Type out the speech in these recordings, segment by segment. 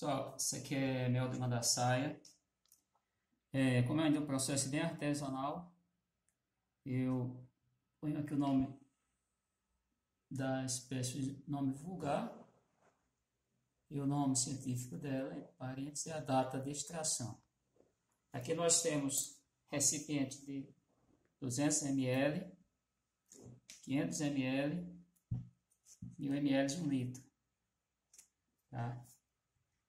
Pessoal, isso aqui é mel de mandaçaia. É, como é um processo bem artesanal, eu ponho aqui o nome da espécie, nome vulgar, e o nome científico dela, em parênteses, é a data de extração. Aqui nós temos recipiente de 200 ml, 500 ml, 1000 ml de um litro. Tá?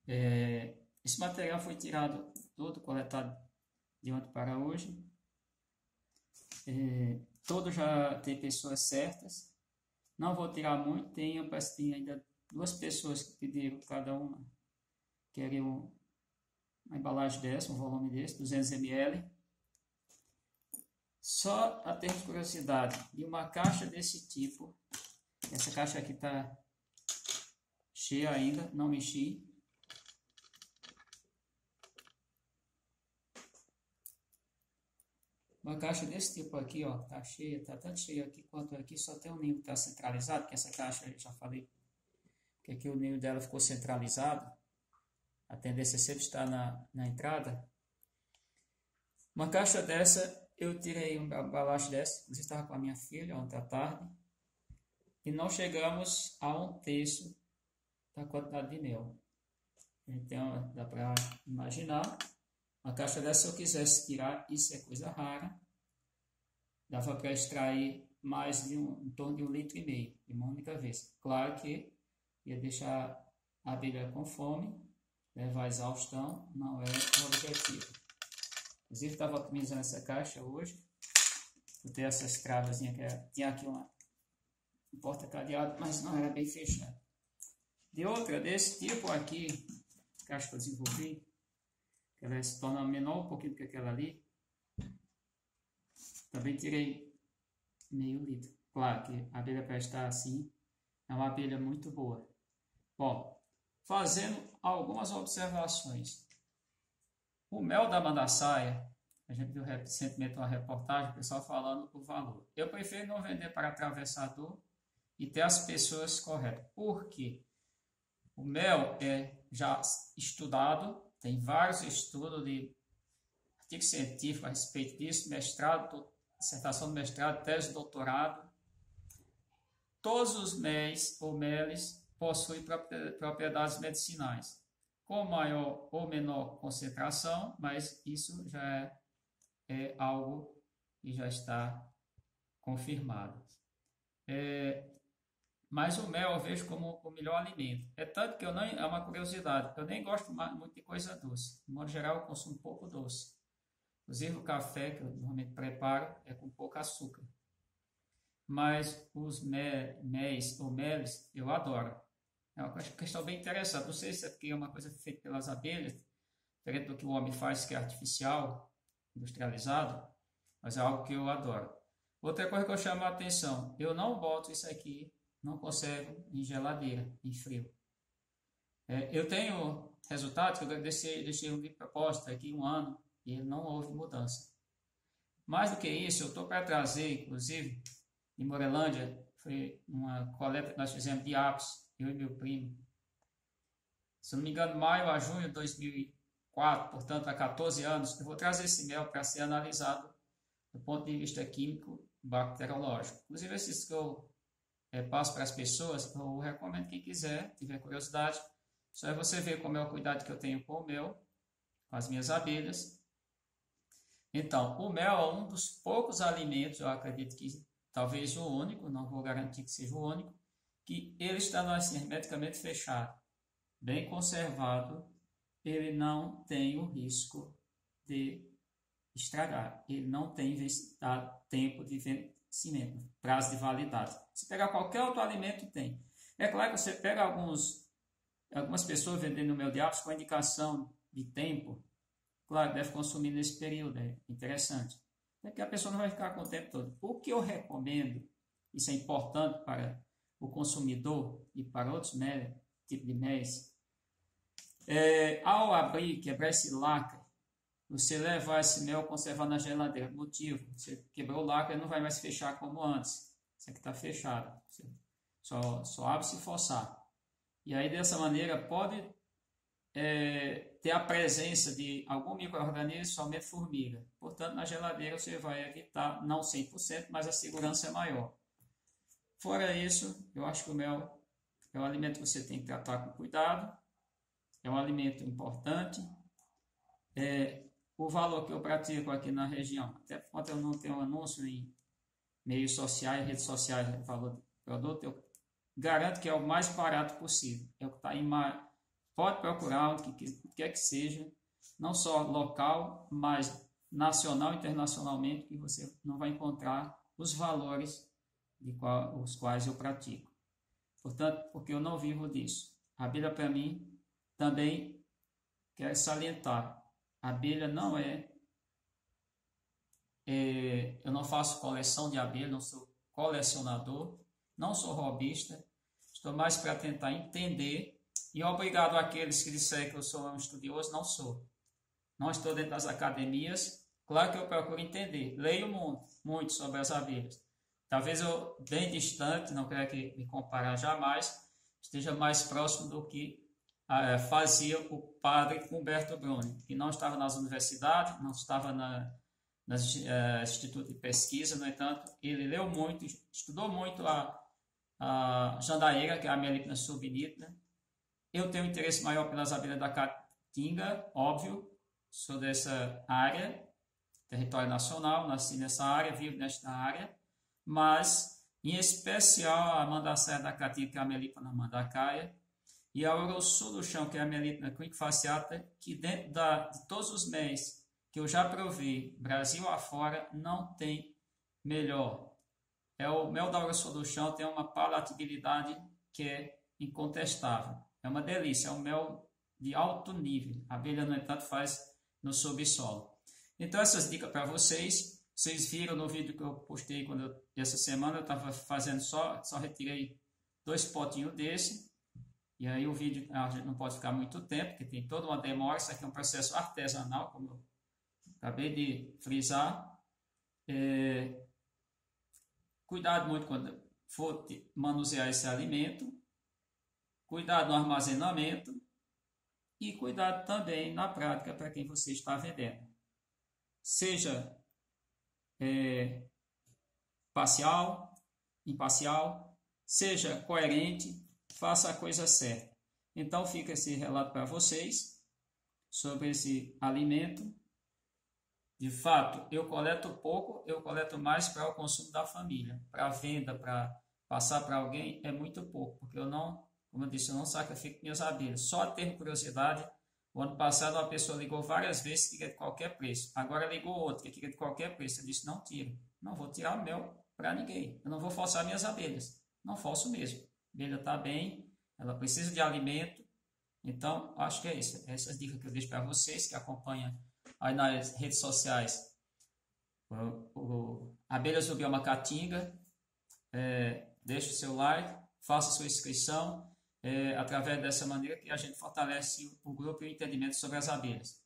É, esse material foi tirado todo, coletado de ontem para hoje. É, todo já tem pessoas certas. Não vou tirar muito, tem, que tem ainda duas pessoas que pediram cada uma, querem uma embalagem dessa, um volume desse, 200 ml. Só a ter curiosidade de uma caixa desse tipo, essa caixa aqui está cheia ainda, não mexi. Uma caixa desse tipo aqui, ó, tá cheia, tá tanto cheia aqui quanto aqui, só tem um ninho que tá centralizado, que essa caixa, eu já falei, que aqui o ninho dela ficou centralizado. A tendência sempre está na, na entrada. Uma caixa dessa, eu tirei um embalagem dessa, inclusive estava com a minha filha ontem à tarde, e nós chegamos a um terço da quantidade de mel. Então, dá para imaginar uma caixa dessa, se eu quisesse tirar, isso é coisa rara, dava para extrair mais de um, em torno de um litro e meio de uma única vez. Claro que ia deixar a abelha com fome, levar a exaustão, não é o objetivo. Inclusive, estava otimizando essa caixa hoje. Eu essas travazinhas que é, tinha aqui uma um porta-cadeado, mas não era bem fechado. De outra, desse tipo aqui, caixa que eu desenvolvi, ela se torna menor um pouquinho do que aquela ali. Também tirei meio litro. Claro que a abelha para estar assim é uma abelha muito boa. Bom, fazendo algumas observações. O mel da mandaçaia, a gente viu recentemente uma reportagem, o pessoal falando o valor. Eu prefiro não vender para atravessador e ter as pessoas corretas. Por quê? O mel é já estudado, tem vários estudos de artigo científico a respeito disso, mestrado, dissertação de mestrado, tese de doutorado. Todos os MEs ou MELs possuem propriedades medicinais, com maior ou menor concentração, mas isso já é, é algo que já está confirmado. É, mas o mel eu vejo como o melhor alimento. É tanto que eu não, é uma curiosidade, eu nem gosto muito de coisa doce. De modo geral, eu consumo pouco doce. Inclusive o café que eu normalmente preparo é com pouco açúcar. Mas os méis ou meles eu adoro. É uma questão bem interessante. Não sei se é é uma coisa feita pelas abelhas, diferente do que o homem faz, que é artificial, industrializado, mas é algo que eu adoro. Outra coisa que eu chamo a atenção, eu não boto isso aqui não conservo em geladeira, em frio. É, eu tenho resultados que eu deixei, deixei um de proposta aqui um ano e não houve mudança. Mais do que isso, eu estou para trazer, inclusive, em Morelândia, foi uma coleta que nós fizemos de apos, eu e meu primo. Se não me engano, maio a junho de 2004, portanto, há 14 anos, eu vou trazer esse mel para ser analisado do ponto de vista químico bacteriológico. Inclusive, esses que eu é, passo para as pessoas, eu recomendo quem quiser, tiver curiosidade, só é você ver como é o cuidado que eu tenho com o mel, com as minhas abelhas. Então, o mel é um dos poucos alimentos, eu acredito que talvez o único, não vou garantir que seja o único, que ele está no assim, hermeticamente fechado, bem conservado, ele não tem o risco de estragar, ele não tem tempo de vencimento, prazo de validade. Se pegar qualquer outro alimento, tem. É claro que você pega alguns, algumas pessoas vendendo mel de apos com indicação de tempo, claro, deve consumir nesse período, é interessante. É que a pessoa não vai ficar com o tempo todo. O que eu recomendo, isso é importante para o consumidor e para outros mel, tipo de mel, é, ao abrir, quebrar esse lacre, você levar esse mel conservar na geladeira. Motivo, você quebrou o lacre, não vai mais fechar como antes. Isso aqui está fechado. Só, só abre se forçar. E aí, dessa maneira, pode é, ter a presença de algum microorganismo, somente formiga. Portanto, na geladeira você vai evitar, não 100%, mas a segurança é maior. Fora isso, eu acho que o mel é um alimento que você tem que tratar com cuidado, é um alimento importante. É, o valor que eu pratico aqui na região, até quando eu não tenho anúncio em meios sociais, redes sociais, valor do produto, eu garanto que é o mais barato possível. É o que está em. Pode procurar o que, que quer que seja, não só local, mas nacional internacionalmente, que você não vai encontrar os valores de qual, os quais eu pratico. Portanto, porque eu não vivo disso. A Bíblia, para mim, também quer salientar: a abelha não é, é. Eu não faço coleção de abelha, não sou colecionador, não sou robista, estou mais para tentar entender. E obrigado àqueles que disseram que eu sou um estudioso, não sou. Não estou dentro das academias, claro que eu procuro entender. Leio muito, muito sobre as abelhas Talvez eu, bem distante, não quero que me comparar jamais, esteja mais próximo do que fazia o padre Humberto Bruni, que não estava nas universidades, não estava na, nas uh, instituto de pesquisa, no entanto, ele leu muito, estudou muito a, a jandaíra, que é a Melipna subnítida. Eu tenho interesse maior pelas abelhas da Caatinga, óbvio, sou dessa área, território nacional, nasci nessa área, vivo nesta área, mas em especial a mandacaia da catinga, que é a melipona mandacaia, e a urossul do chão, que é a melipona quickfaciata, que dentro da, de todos os meses que eu já provei, Brasil afora, não tem melhor. É o mel da urossul do chão tem uma palatabilidade que é incontestável. É uma delícia, é um mel de alto nível. A abelha, no entanto, faz no subsolo. Então, essas dicas para vocês. Vocês viram no vídeo que eu postei quando eu, essa semana eu estava fazendo só, só retirei dois potinhos desse. E aí o vídeo a gente não pode ficar muito tempo, porque tem toda uma demora. Isso aqui é um processo artesanal, como eu acabei de frisar. É, cuidado muito quando for manusear esse alimento. Cuidado no armazenamento. E cuidado também na prática para quem você está vendendo. Seja é, parcial, imparcial, seja coerente, faça a coisa certa. Então fica esse relato para vocês sobre esse alimento. De fato, eu coleto pouco, eu coleto mais para o consumo da família. Para venda, para passar para alguém, é muito pouco, porque eu não, como eu disse, eu não sacrifico minhas abelhas. Só ter curiosidade o ano passado uma pessoa ligou várias vezes que queria de qualquer preço. Agora ligou outra que queria de qualquer preço. Eu disse, não tiro. Não vou tirar o mel para ninguém. Eu não vou forçar minhas abelhas. Não forço mesmo. Abelha está bem, ela precisa de alimento. Então, acho que é isso. Essas dicas que eu deixo para vocês que acompanham aí nas redes sociais. O, o Abelhas do Bioma Caatinga. É, deixe o seu like, faça sua inscrição é, através dessa maneira que a gente fortalece o grupo e o entendimento sobre as abelhas.